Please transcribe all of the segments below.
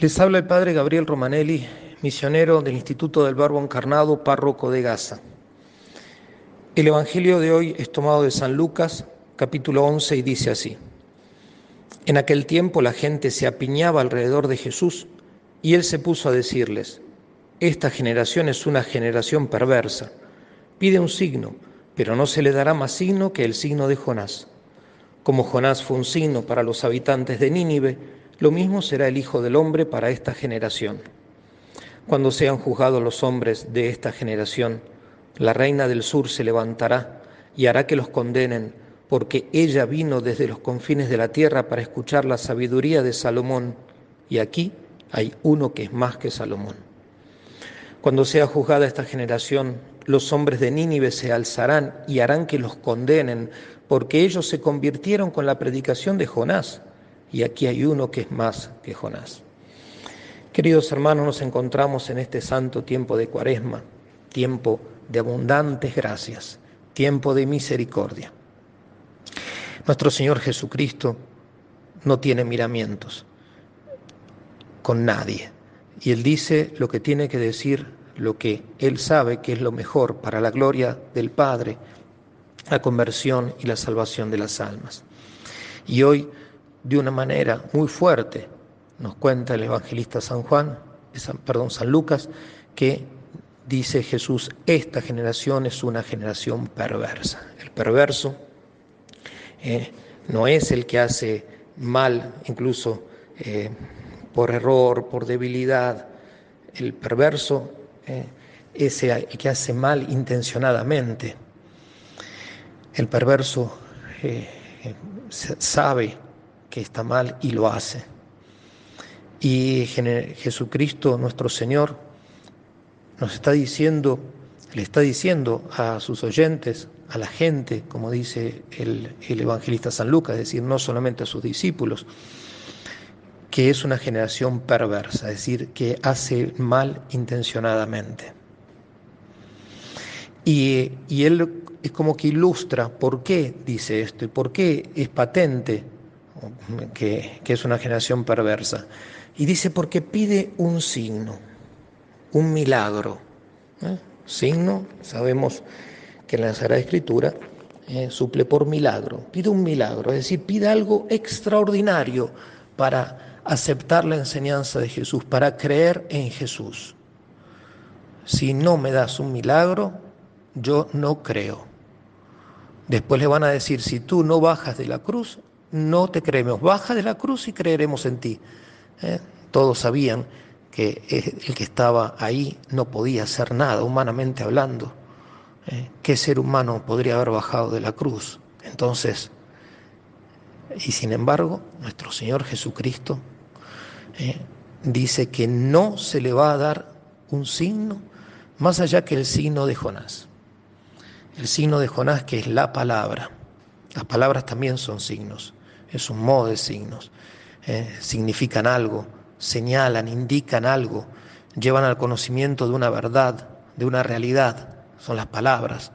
Les habla el padre Gabriel Romanelli, misionero del Instituto del Verbo Encarnado, párroco de Gaza. El Evangelio de hoy es tomado de San Lucas, capítulo 11, y dice así. En aquel tiempo la gente se apiñaba alrededor de Jesús y él se puso a decirles, esta generación es una generación perversa, pide un signo, pero no se le dará más signo que el signo de Jonás. Como Jonás fue un signo para los habitantes de Nínive, lo mismo será el Hijo del Hombre para esta generación. Cuando sean juzgados los hombres de esta generación, la reina del sur se levantará y hará que los condenen, porque ella vino desde los confines de la tierra para escuchar la sabiduría de Salomón, y aquí hay uno que es más que Salomón. Cuando sea juzgada esta generación, los hombres de Nínive se alzarán y harán que los condenen, porque ellos se convirtieron con la predicación de Jonás y aquí hay uno que es más que Jonás. Queridos hermanos, nos encontramos en este santo tiempo de cuaresma, tiempo de abundantes gracias, tiempo de misericordia. Nuestro Señor Jesucristo no tiene miramientos con nadie y Él dice lo que tiene que decir, lo que Él sabe que es lo mejor para la gloria del Padre, la conversión y la salvación de las almas. Y hoy de una manera muy fuerte, nos cuenta el evangelista San Juan, perdón, San Lucas, que dice Jesús, esta generación es una generación perversa. El perverso eh, no es el que hace mal, incluso eh, por error, por debilidad. El perverso eh, es el que hace mal intencionadamente. El perverso sabe que está mal y lo hace. Y Jesucristo, nuestro Señor, nos está diciendo, le está diciendo a sus oyentes, a la gente, como dice el, el evangelista San Lucas, es decir, no solamente a sus discípulos, que es una generación perversa, es decir, que hace mal intencionadamente. Y, y, él es como que ilustra por qué dice esto y por qué es patente que, es una generación perversa. Y dice, porque pide un signo, un milagro. ¿eh? Signo, sabemos que en la Sagrada Escritura eh, suple por milagro. Pide un milagro, es decir, pide algo extraordinario para aceptar la enseñanza de Jesús, para creer en Jesús. Si no me das un milagro, yo no creo. Después le van a decir, si tú no bajas de la cruz, no te creemos. Baja de la cruz y creeremos en ti. ¿eh? Todos sabían que el que estaba ahí no podía hacer nada, humanamente hablando. ¿eh? ¿Qué ser humano podría haber bajado de la cruz? Entonces, y sin embargo, nuestro Señor Jesucristo ¿eh? dice que no se le va a dar un signo más allá que el signo de Jonás. El signo de Jonás que es la palabra. Las palabras también son signos es un modo de signos. Eh, significan algo, señalan, indican algo, llevan al conocimiento de una verdad, de una realidad, son las palabras.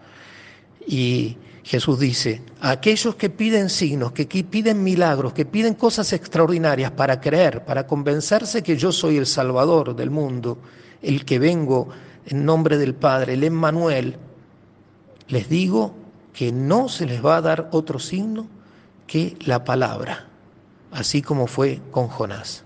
Y Jesús dice, aquellos que piden signos, que piden milagros, que piden cosas extraordinarias para creer, para convencerse que yo soy el Salvador del mundo, el que vengo en nombre del Padre, el Emmanuel, les digo que no se les va a dar otro signo que la palabra, así como fue con Jonás.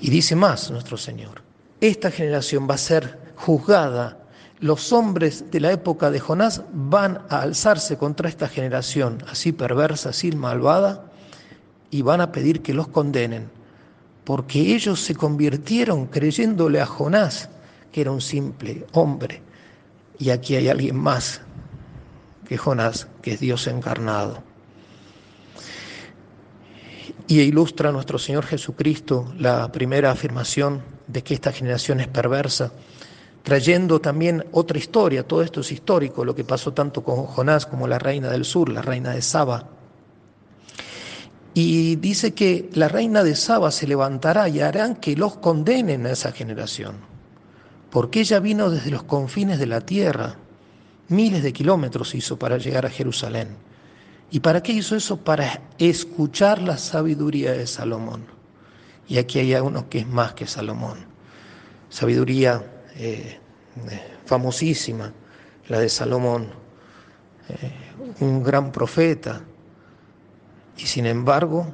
Y dice más nuestro Señor, esta generación va a ser juzgada, los hombres de la época de Jonás van a alzarse contra esta generación así perversa, así malvada, y van a pedir que los condenen, porque ellos se convirtieron creyéndole a Jonás, que era un simple hombre, y aquí hay alguien más que Jonás, que es Dios encarnado. Y ilustra nuestro Señor Jesucristo la primera afirmación de que esta generación es perversa, trayendo también otra historia, todo esto es histórico, lo que pasó tanto con Jonás como la reina del sur, la reina de Saba. Y dice que la reina de Saba se levantará y harán que los condenen a esa generación, porque ella vino desde los confines de la tierra, miles de kilómetros hizo para llegar a Jerusalén ¿Y para qué hizo eso? Para escuchar la sabiduría de Salomón. Y aquí hay uno que es más que Salomón. Sabiduría eh, famosísima, la de Salomón, eh, un gran profeta. Y sin embargo,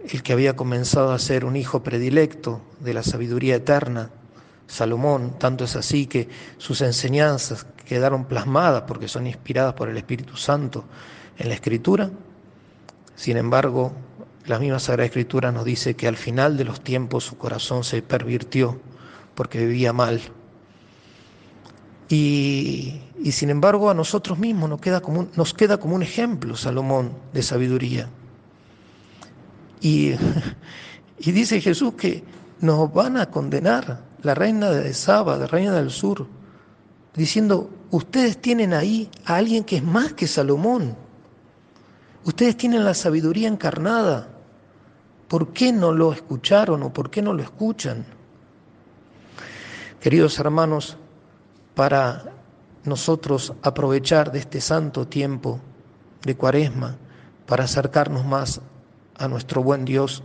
el que había comenzado a ser un hijo predilecto de la sabiduría eterna, Salomón, tanto es así que sus enseñanzas quedaron plasmadas porque son inspiradas por el Espíritu Santo en la Escritura. Sin embargo, la misma Sagrada Escritura nos dice que al final de los tiempos su corazón se pervirtió porque vivía mal. Y, sin embargo a nosotros mismos nos queda, como un, nos queda como un ejemplo Salomón de sabiduría. Y, y dice Jesús que nos van a condenar la reina de Saba, la reina del sur, diciendo, ustedes tienen ahí a alguien que es más que Salomón. Ustedes tienen la sabiduría encarnada. ¿Por qué no lo escucharon o por qué no lo escuchan? Queridos hermanos, para nosotros aprovechar de este santo tiempo de cuaresma, para acercarnos más a nuestro buen Dios,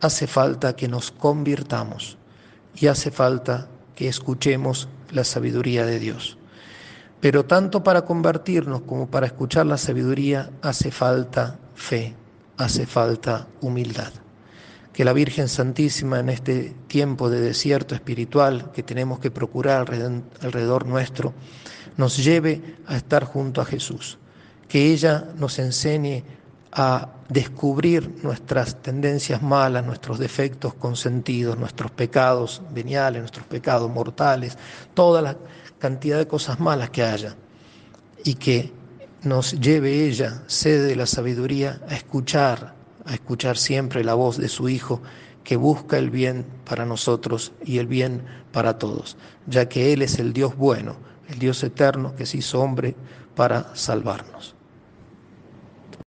hace falta que nos convirtamos y hace falta que escuchemos la sabiduría de Dios. Pero tanto para convertirnos como para escuchar la sabiduría hace falta fe, hace falta humildad. Que la Virgen Santísima en este tiempo de desierto espiritual que tenemos que procurar alrededor nuestro, nos lleve a estar junto a Jesús. Que ella nos enseñe a descubrir nuestras tendencias malas, nuestros defectos consentidos, nuestros pecados veniales, nuestros pecados mortales, toda la cantidad de cosas malas que haya, y que nos lleve ella, sede de la sabiduría, a escuchar, a escuchar siempre la voz de su Hijo, que busca el bien para nosotros y el bien para todos, ya que Él es el Dios bueno, el Dios eterno que se hizo hombre para salvarnos.